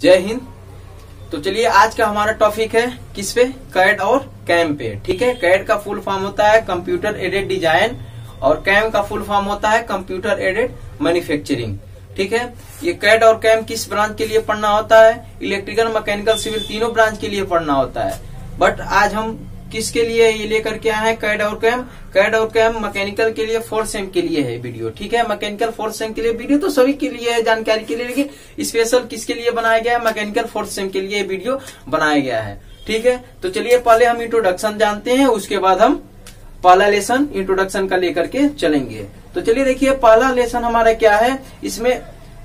जय हिंद। तो चलिए, आज का हमारा टॉपिक है किस पे? कैड और कैम पे। ठीक है? कैड का फुल फॉर्म होता है कंप्यूटर एडेड डिज़ाइन और कैम का फुल फॉर्म होता है कंप्यूटर एडेड मैन्युफैक्चरिंग ठीक है? ये कैड और कैम किस ब्रांच के लिए पढ़ना होता है? इलेक्ट्रिकल मैकेनिकल सिविल तीनों ब्रांच के लिए पढ़ना होता है। बट आज हम किसके लिए ये लेकर के आए हैं? कैड और कैम। कैड और कैम मैकेनिकल के लिए फोर्थ सेम के लिए है वीडियो ठीक है? मैकेनिकल फोर्थ सेम के लिए वीडियो तो सभी के लिए है, जानकारी के लिए, लेकिन स्पेशल किसके लिए बनाया गया है? मैकेनिकल फोर्थ सेम के लिए वीडियो बनाया गया है, ठीक है? तो चलिए पहले हम इंट्रोडक्शन जानते हैं, उसके बाद हम पहला लेसन इंट्रोडक्शन का लेकर के चलेंगे। तो चलिए देखिए, पहला लेसन हमारा क्या है? इसमें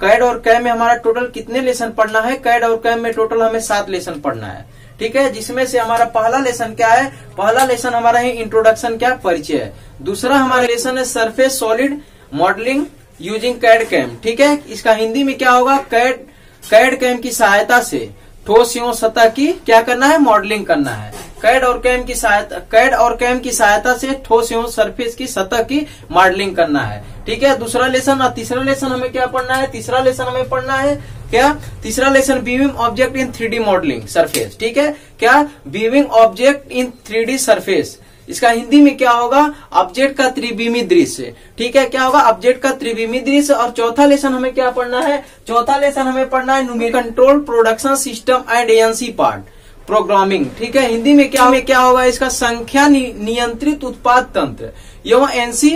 कैड और कैम में हमारा टोटल कितने लेसन पढ़ना है? कैड और कैम में टोटल हमें सात लेसन पढ़ना है। ठीक है, जिसमें से हमारा पहला लेसन क्या है? पहला लेसन हमारा है इंट्रोडक्शन क्या? परिचय है। दूसरा हमारा लेसन है surface solid modelling using CAD CAM ठीक है? इसका हिंदी में क्या होगा? कैड कैड कैम की सहायता से। ठोस एवं सतह की क्या करना है? मॉडलिंग करना है। कैड और कैम की सहायता कैड और कैम की सहायता से ठोस एवं सरफेस की सतह की मॉडलिंग करना है। ठीक है? दूसरा लेसन और तीसरा लेसन हमें क्या पढ़ना है? तीसरा लेसन हमें पढ़ना है क्या? तीसरा lesson viewing object in three modelling surface ठीक है? क्या? Viewing object in three surface इसका हिंदी में क्या होगा? ऑब्जेक्ट का त्रिविमी दृश्य। ठीक है क्या होगा? ऑब्जेक्ट का त्रिविमी दृश्य। और चौथा लेसन हमें क्या पढ़ना है? चौथा लेसन हमें पढ़ना है numeric control production system and ANC part programming ठीक है हिंदी में क्या में क्या होगा? इसका संख्या नि, नियंत्रित उत्पाद तंत्र। एवं एनसी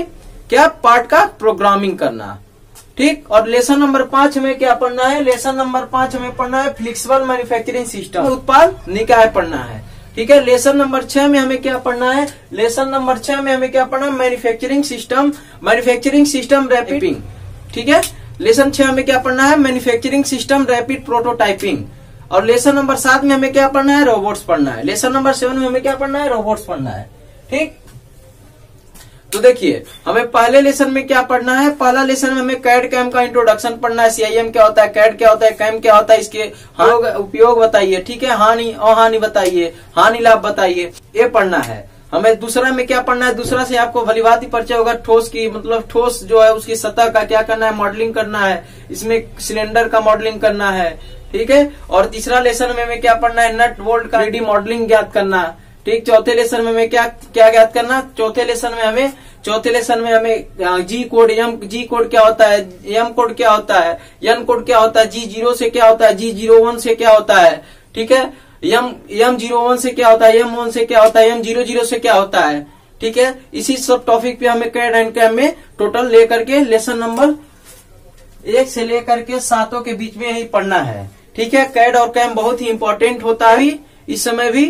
क्या? पार्ट का प्रोग्रामिंग करना। ठीक और लेसन नंबर पाँच में क्या पढ़ना है? लेसन नंबर पाँच में पढ़ना है फ्लेक्सिबल मैन्युफैक्चरिंग सिस्टम उत्पाद निकाय पढ़ना है। ठीक है? लेसन नंबर छह में हमें क्या पढ़ना है? लेसन नंबर छह में हमें क्या पढ़ना है? मैन्युफैक्चरिंग सिस्टम मैन्युफैक्चरिंग सिस्टम रैपिडिंग ठीक है? लेसन छह में क्या पढ़ना है? मैन्युफैक्चरिंग सिस्टम रैपिड प्रोटोटाइपिंग और लेसन नंबर सात में हमें क्या पढ़ना है? रोबोट्स पढ़ना है. लेसन नंबर सेवन में हमें क्या पढ़ना है? रोबोट्स पढ़ना है. ठीक? तो देखिए हमें पहले लेसन में क्या पढ़ना है? पहला लेसन में हमें कैड कैम का इंट्रोडक्शन पढ़ना है। सीआईएम क्या होता है? कैड क्या होता है? कैम क्या होता है? इसके हाँ। उपयोग बताइए ठीक है? हानि अहानि बताइए हानि लाभ बताइए ये पढ़ना है। हमें दूसरा में क्या पढ़ना है? दूसरा से आपको भलीभांति परिचय होगा ठोस की मतलब ठोस जो है उसकी सतह का क्या करना है? मॉडलिंग करना है। इसमें सिलेंडर का मॉडलिंग करना है ठीक है? और तीसरा लेसन में हमें क्या पढ़ना है? नट वोल्ट का रेडी मॉडलिंग ज्ञात करना ठीक चौथे लेसन में हमें क्या क्या ज्ञात करना? चौथे लेसन में हमें, चौथे लेसन में हमें G code M G code क्या होता है? एम कोड क्या होता है? एन कोड क्या होता है? जी ज़ीरो से क्या होता है? जी ज़ीरो वन से क्या होता है? ठीक है? एम एम ज़ीरो वन से क्या होता है? एम वन से क्या होता है? एम ज़ीरो ज़ीरो से क्या होता है? ठीक है? इसी सब टॉपिक पे हमें कैड एंड कैम में टोटल लेकर के लेसन नंबर एक से लेकर के सातों के बीच में ही पढ़ना है। ठीक है? कैड और कैम बहुत ही इंपॉर्टेंट होता है। इस समय भी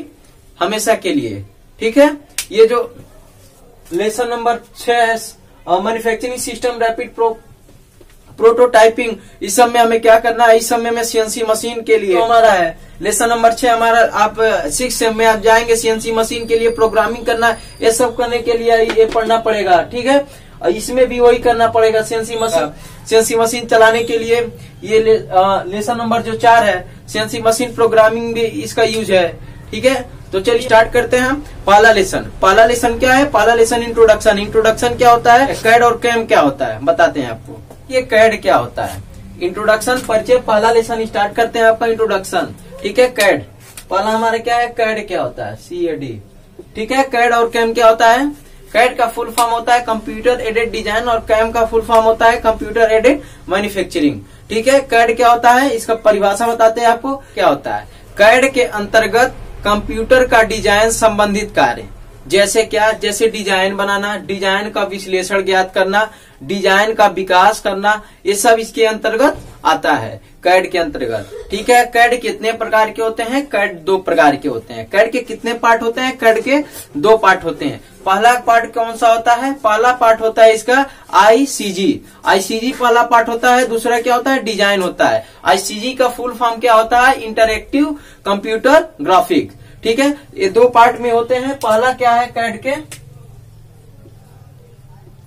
हमेशा के लिए। ठीक है? ये जो लेसन नंबर छह manufacturing system rapid pro prototyping इस सब में हमें क्या करना है? इस समय में सीएनसी मशीन के लिए। तो हमारा है। लेसन नंबर छह हमारा आप सिक्स में आप जाएँगे सीएनसी मशीन के लिए प्रोग्रामिंग करना ये सब करने के लिए ये पढ़ना पड़ेगा। ठीक है? और इसमें भी वही करना पड़ेगा सीएनसी मशीन सीएनसी मशीन चलाने के लिए ये ले, लेसन नंबर जो चार है सीएनसी मशीन प्रोग्रामिंग भी इसका यूज़ है। ठीक है? तो चलिए स्टार्ट करते हैं पाला लेसन पहला लेसन क्या है पाला लेसन इंट्रोडक्शन इंट्रोडक्शन क्या होता है कैड और कैम क्या होता है बताते हैं आपको ये कैड क्या होता है इंट्रोडक्शन परिचय पहला लेसन स्टार्ट करते हैं आपका इंट्रोडक्शन ठीक है कैड पहला हमारे क्या है कैड क्या होता है सी ए डी ठीक है कैड और कैम क्या होता है कैड का फुल फॉर्म होता है कंप्यूटर एडेड डिज़ाइन और कैम का फुल फॉर्म होता है कंप्यूटर एडेड मैन्युफैक्चरिंग ठीक है कैड क्या होता है इसका परिभाषा बताते हैं आपको क्या होता है कैड के अंतर्गत कंप्यूटर का डिज़ाइन संबंधित कार्य। जैसे क्या? जैसे डिज़ाइन बनाना, डिज़ाइन का विश्लेषण ज्ञात करना, डिज़ाइन का विकास करना, ये सब इसके अंतर्गत आता है, कैड के अंतर्गत। ठीक है? कैड कितने प्रकार के होते हैं? कैड दो प्रकार के होते हैं। कैड के कितने पार्ट होते हैं? कैड के दो पार्ट होते हैं। पहला पार्ट कौन सा होता है? पहला पार्ट होता है इसका आईसीजी आईसीजी पहला पार्ट होता है, दूसरा क्या होता है? डिज़ाइन होता है। आईसीजी का फुल फॉर्म क्या होता है? Interactive computer graphic. ठीक है? ये दो पार्ट में होते हैं। पहला क्या है कैड के?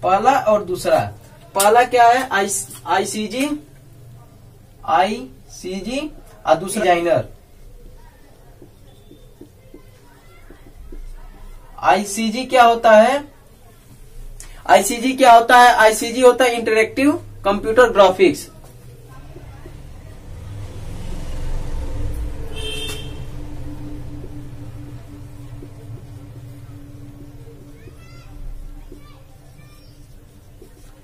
पहला और दूसरा। पहला क्या है? आई आईसीजी आईसीजी और दूसरा डिज़ाइनर आईसीजी क्या होता है? आईसीजी क्या होता है? आईसीजी होता है इंटरेक्टिव कंप्यूटर ग्राफिक्स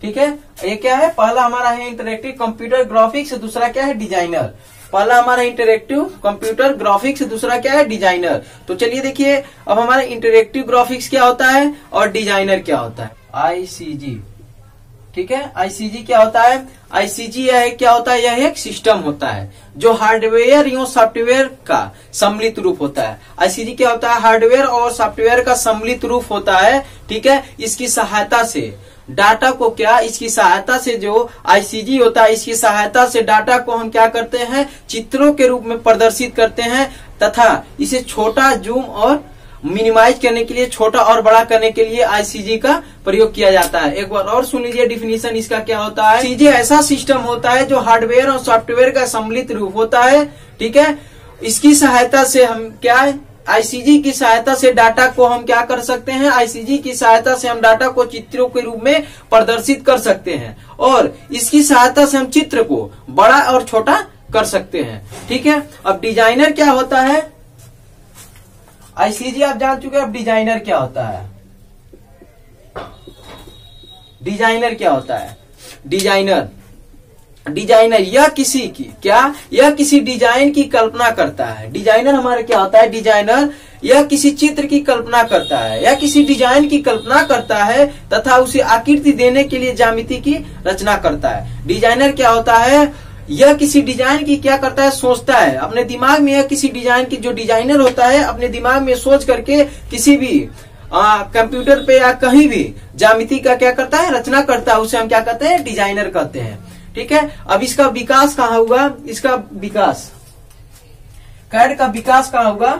ठीक है? ये क्या है? पहला हमारा है इंटरेक्टिव कंप्यूटर ग्राफिक्स दूसरा क्या है? डिज़ाइनर पहला हमारा इंटरेक्टिव कंप्यूटर ग्राफिक्स दूसरा क्या है? डिज़ाइनर तो चलिए देखिए, अब हमारा इंटरेक्टिव ग्राफिक्स क्या होता है और डिज़ाइनर क्या होता है? आईसीजी ठीक है? आईसीजी क्या होता है? आईसीजी यह क्या होता है? यह एक सिस्टम होता है, जो हार्डवेयर या सॉफ्टवेयर का सम्मिलित रूप होता है। आईसीजी क्या होता है? हार्डवेयर और सॉफ्टवेयर का सम्मिलित रूप होता है, ठीक है? इसकी सहायता से। डाटा को क्या इसकी सहायता से जो आईसीजी होता है, इसकी सहायता से डाटा को हम क्या करते हैं? चित्रों के रूप में प्रदर्शित करते हैं तथा इसे छोटा जूम और मिनिमाइज करने के लिए, छोटा और बड़ा करने के लिए आईसीजी का प्रयोग किया जाता है। एक बार और सुन लीजिए डिफिनेशन इसका क्या होता है? सीजी ऐसा सिस्टम होता है जो हार्डवेयर और सॉफ्टवेयर का सम्मिलित रूप होता है, ठीक है? इसकी सहायता से हम क्या है? आईसीजी की सहायता से डाटा को हम क्या कर सकते हैं? आईसीजी की सहायता से हम डाटा को चित्रों के रूप में प्रदर्शित कर सकते हैं और इसकी सहायता से हम चित्र को बड़ा और छोटा कर सकते हैं। ठीक है? अब डिज़ाइनर क्या होता है? आईसीजी आप जान चुके हैं, अब डिज़ाइनर क्या होता है? डिज़ाइनर क्या होता है? डिज़ाइनर डिज़ाइनर, यह किसी की, क्या? यह किसी डिज़ाइन की कल्पना करता है। डिज़ाइनर हमारे क्या होता है? डिज़ाइनर, यह किसी चित्र की कल्पना करता है। या किसी डिज़ाइन की कल्पना करता है तथा उसे आकृति देने के लिए जामिति की रचना करता है। डिज़ाइनर क्या होता है? यह किसी डिज़ाइन की क्या करता है? सोचता है। अपने दिमाग में यह किसी डिज़ाइन की, जो डिज़ाइनर होता है, अपने दिमाग में सोच करके किसी भी कंप्यूटर पे या कहीं भी जामिति का क्या करता है? रचना करता है। उसे हम क्या कहते हैं? डिज़ाइनर कहते हैं। ठीक है? अब इसका विकास कहा होगा इसका विकास। कैड का विकास कहा होगा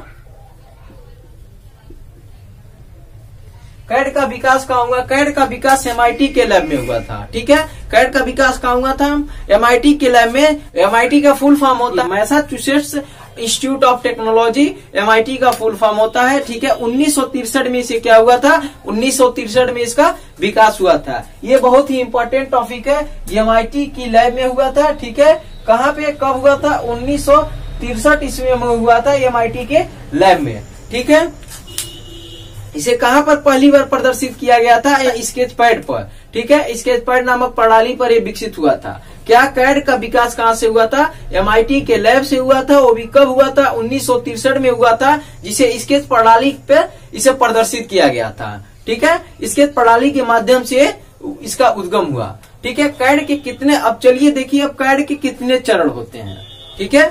कैड का विकास कहा होगा कैड का विकास एमआईटी के लैब में हुआ था। ठीक है? कैड का विकास कहा हुआ था? एमआईटी के लैब में। एमआईटी का फुल फॉर्म होता है। Massachusetts Institute of Technology MIT का फुल फॉर्म होता है, ठीक है? उन्नीस में इसे क्या हुआ था? उन्नीस में इसका विकास हुआ था। ये बहुत ही इंपॉर्टेंट टॉपिक है एमआईटी की लैब में हुआ था, ठीक है? कहाँ पे कब हुआ था? उन्नीस ईस्वी में हुआ था एमआईटी के लैब में, ठीक है? इसे कहाँ पर पहली बार प्रदर्शित किया गया था? स्केच पैड पर, ठीक है? स्केच पैड नामक प्रणाली पर यह विकसित हुआ था। क्या कैड का विकास कहाँ से हुआ था? एमआईटी के लैब से हुआ था वो भी कब हुआ था? उन्नीस में हुआ था, जिसे स्केच प्रणाली पे इसे प्रदर्शित किया गया था। ठीक है? स्केच प्रणाली के माध्यम से इसका उद्गम हुआ। ठीक है? कैड के कितने, अब चलिए देखिए, अब कैड के कितने चरण होते हैं। ठीक है?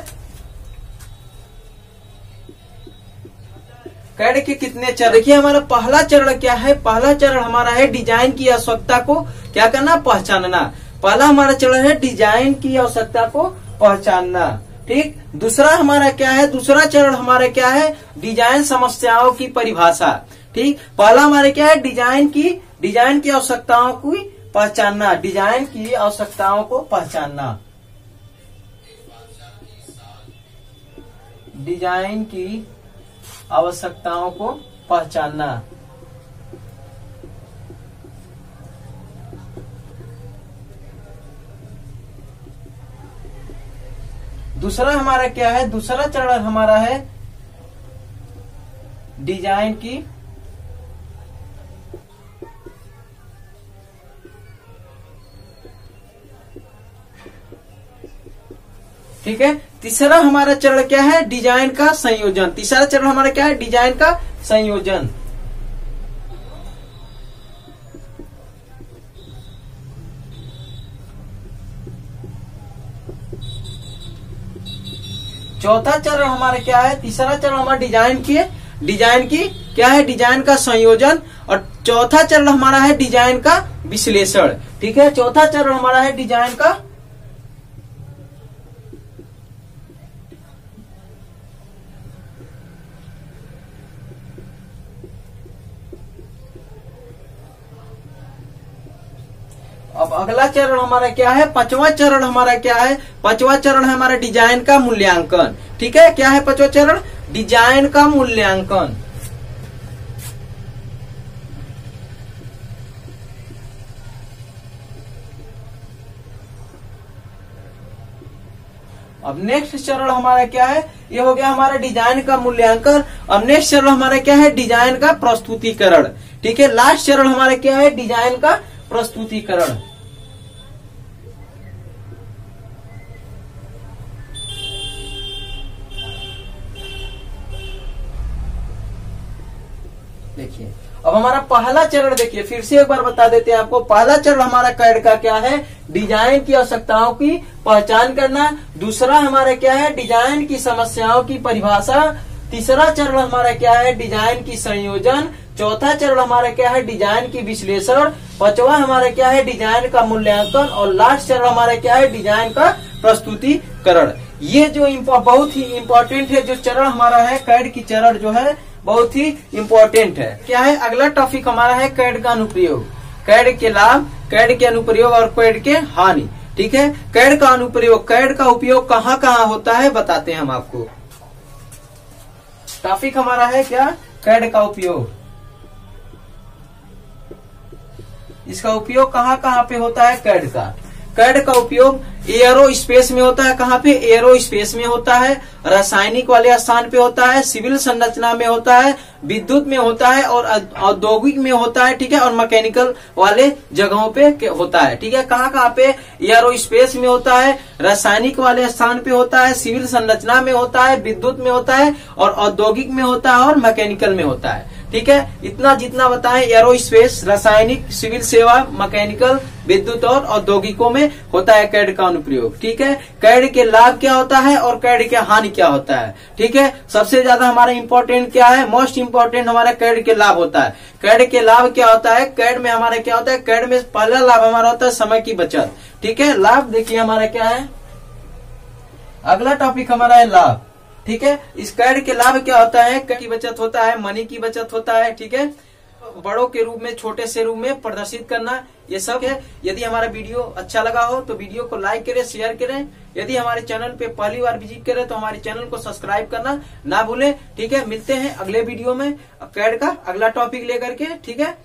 कैड के कितने चरण? देखिए, हमारा पहला चरण क्या है? पहला चरण हमारा है डिज़ाइन की आवश्यकता को क्या करना? पहचानना। पहला हमारा चरण है डिज़ाइन की आवश्यकता को पहचानना, ठीक? दूसरा हमारा क्या है? दूसरा चरण हमारा क्या है? डिज़ाइन समस्याओं की परिभाषा, ठीक? पहला हमारे क्या है? डिज़ाइन की डिज़ाइन की आवश्यकताओं को पहचानना, डिज़ाइन की आवश्यकताओं को पहचानना। डिज़ाइन की आवश्यकताओं को पहचानना। दूसरा हमारा क्या है? दूसरा चरण हमारा है डिज़ाइन की ठीक है? तीसरा हमारा चरण क्या है? डिज़ाइन का संयोजन। तीसरा चरण हमारा क्या है? डिज़ाइन का संयोजन। चौथा चरण हमारा क्या है? तीसरा चरण हमारा डिज़ाइन की है। डिज़ाइन की क्या है? डिज़ाइन का संयोजन। और चौथा चरण हमारा है डिज़ाइन का विश्लेषण। ठीक है? चौथा चरण हमारा है डिज़ाइन का अगला चरण हमारा क्या है? पांचवा चरण हमारा क्या है? पांचवा चरण है हमारा डिज़ाइन का मूल्यांकन। ठीक है? क्या है पांचवा चरण? डिज़ाइन का मूल्यांकन। अब नेक्स्ट चरण हमारा क्या है? ये हो गया हमारा डिज़ाइन का मूल्यांकन। अब नेक्स्ट चरण हमारा क्या है? डिज़ाइन का प्रस्तुतिकरण। ठीक है? लास्ट चरण हमारा क्या है? डिज़ाइन का प्रस्तुतिकरण। देखिए। अब हमारा पहला चरण देखिए, फिर से एक बार बता देते हैं आपको, पहला चरण हमारा कैड का क्या है? डिज़ाइन की आवश्यकताओं की पहचान करना। दूसरा हमारा क्या है? डिज़ाइन की समस्याओं की परिभाषा। तीसरा चरण हमारा क्या है? डिज़ाइन की संयोजन। चौथा चरण हमारा क्या है? डिज़ाइन की विश्लेषण। पांचवा हमारा क्या है? डिज़ाइन का मूल्यांकन। और लास्ट चरण हमारा क्या है? डिज़ाइन का प्रस्तुतिकरण। ये जो बहुत ही इम्पोर्टेंट है, जो चरण हमारा है, कैड की चरण जो है बहुत ही इम्पोर्टेंट है। क्या है? अगला टॉपिक हमारा है कैड का अनुप्रयोग। कैड के लाभ, कैड के अनुप्रयोग और कैड के हानि। ठीक है? कैड का अनुप्रयोग, कैड का उपयोग कहाँ कहाँ होता है, बताते हैं हम आपको। टॉपिक हमारा है क्या? कैड का उपयोग। इसका उपयोग कहाँ कहाँ पे होता है? कैड का। कैड का उपयोग एयरो स्पेस में होता है कहाँ पे एयरो स्पेस में होता है रासायनिक वाले स्थान पे होता है सिविल संरचना में होता है विद्युत में होता है और औद्योगिक में होता है ठीक है और मैकेनिकल वाले जगहों पे होता है ठीक है कहाँ कहाँ पे एयरो स्पेस में होता है रासायनिक वाले स्थान पे होता है सिविल संरचना में होता है विद्युत में होता है और औद्योगिक में होता है और मैकेनिकल में होता है ठीक है? इतना जितना बताएँ एरो स्पेस रासायनिक, सिविल सेवा मैकेनिकल विद्युत और औद्योगिकों में होता है कैड का अनुप्रयोग, ठीक है? कैड के लाभ क्या होता है और कैड के हानि क्या होता है, ठीक है? सबसे ज़्यादा हमारा इम्पोर्टेंट क्या है? मोस्ट इम्पोर्टेंट हमारा कैड के लाभ होता है। कैड के लाभ क्या होता है? कैड में हमारा क्या होता है? कैड में पहला लाभ हमारा होता है समय की बचत, ठीक है? लाभ देखिए हमारा क्या है? अगला टॉपिक हमारा है लाभ। ठीक है? इस कैड के लाभ क्या होता है? की बचत होता है मनी की बचत होता है, ठीक है? बड़ों के रूप में, छोटे से रूप में प्रदर्शित करना, ये सब है। यदि हमारा वीडियो अच्छा लगा हो तो वीडियो को लाइक करें शेयर करें। यदि हमारे चैनल पे पहली बार विज़िट करें तो हमारे चैनल को सब्सक्राइब करना ना भूलें, ठीक है? मिलते हैं अगले वीडियो में कैड का अगला टॉपिक लेकर के, ठीक है?